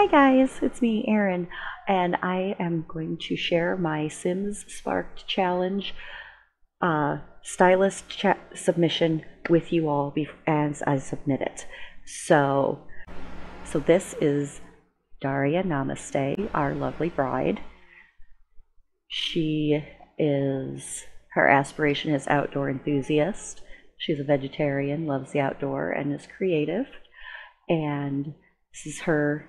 Hi guys, it's me, Erin, and I am going to share my Sims Spark'd Challenge uh, stylist cha- submission with you all as I submit it. So, so this is Daria Namaste, our lovely bride. She is her aspiration is outdoor enthusiast. She's a vegetarian, loves the outdoor, and is creative. And this is her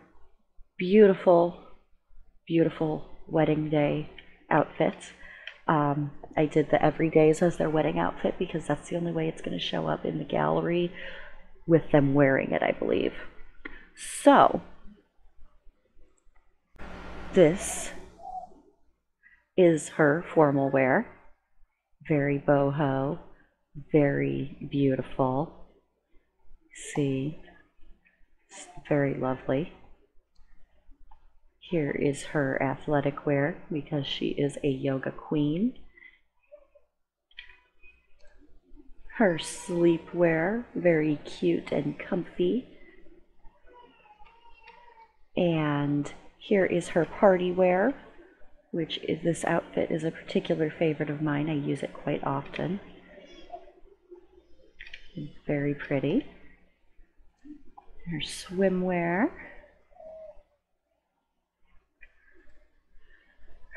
beautiful, beautiful wedding day outfit. Um, I did the everydays as their wedding outfit because that's the only way it's going to show up in the gallery with them wearing it, I believe. So, this is her formal wear. Very boho, very beautiful. See, it's very lovely. Here is her athletic wear because she is a yoga queen. Her sleepwear, very cute and comfy. And here is her party wear, which is this outfit is a particular favorite of mine. I use it quite often. Very pretty. Her swimwear.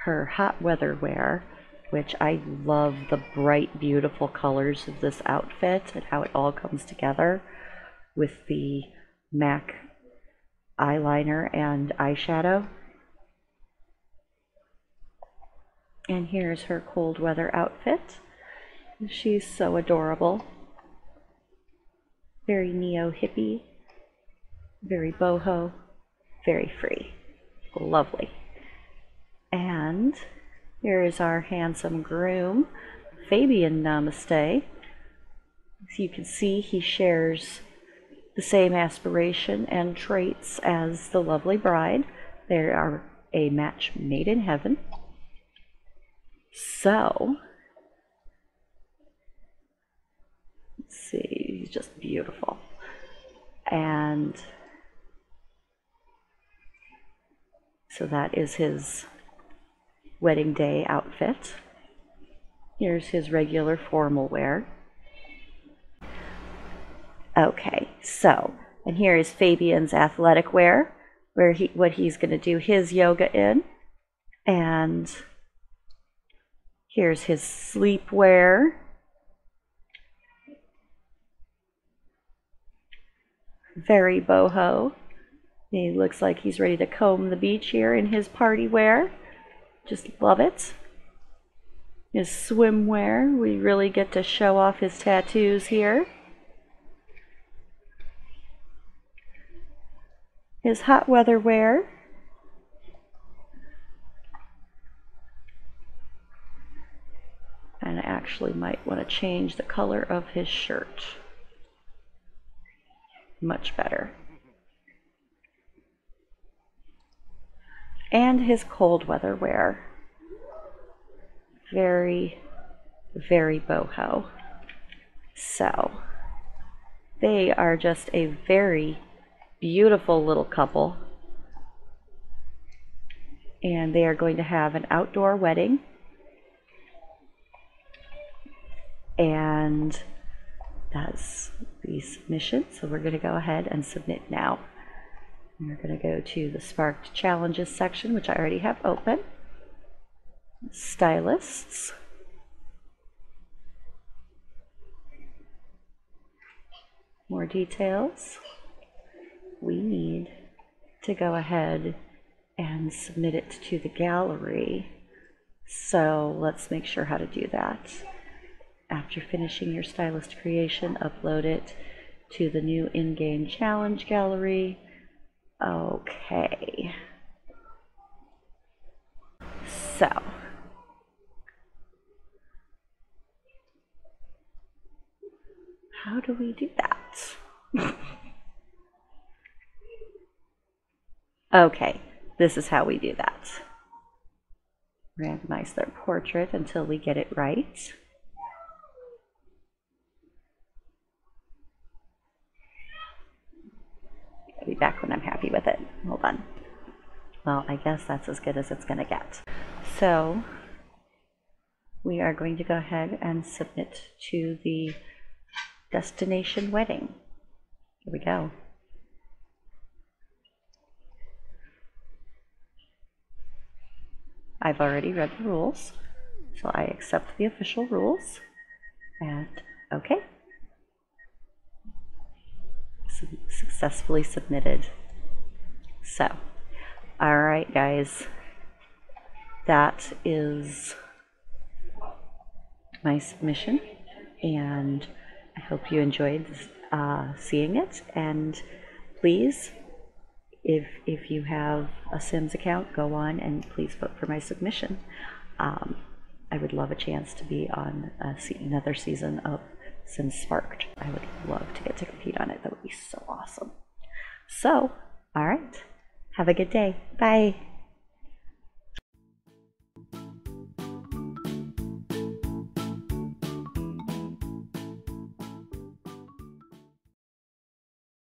Her hot weather wear, which I love the bright, beautiful colors of this outfit and how it all comes together with the MAC eyeliner and eyeshadow. And here's her cold weather outfit. She's so adorable. Very neo hippie, very boho, very free. Lovely. And here is our handsome groom, Fabian Namaste. As you can see, he shares the same aspiration and traits as the lovely bride. They are a match made in heaven. So, let's see, he's just beautiful. And so that is his wedding day outfit. Here's his regular formal wear. Okay, so, and here is Fabian's athletic wear, where he what he's going to do his yoga in. And here's his sleepwear. Very boho. He looks like he's ready to comb the beach here in his party wear. Just love it. His swimwear. We really get to show off his tattoos here. His hot weather wear. And I actually might want to change the color of his shirt. Much better. And his cold weather wear. Very, very boho. So, they are just a very beautiful little couple. And they are going to have an outdoor wedding. And that's the submission. So we're going to go ahead and submit now. We're going to go to the Spark'd Challenges section, which I already have open. Stylists. More details. We need to go ahead and submit it to the gallery. So let's make sure how to do that. After finishing your stylist creation, upload it to the new in-game challenge gallery. Okay. So. How do we do that? okay, this is how we do that. Randomize their portrait until we get it right. I'll be back when I'm happy with it. Hold on. well, I guess that's as good as it's going to get. So we are going to go ahead and submit to the destination wedding. Here we go. I've already read the rules, so I accept the official rules. And okay. Su- successfully submitted. So, all right, guys. That is my submission, and I hope you enjoyed uh, seeing it. And please, if if you have a Sims account, go on and please vote for my submission. Um, I would love a chance to be on a se- another season of Sims Spark'd. I would love to get to compete on it. That would be so awesome. So, all right. Have a good day. Bye.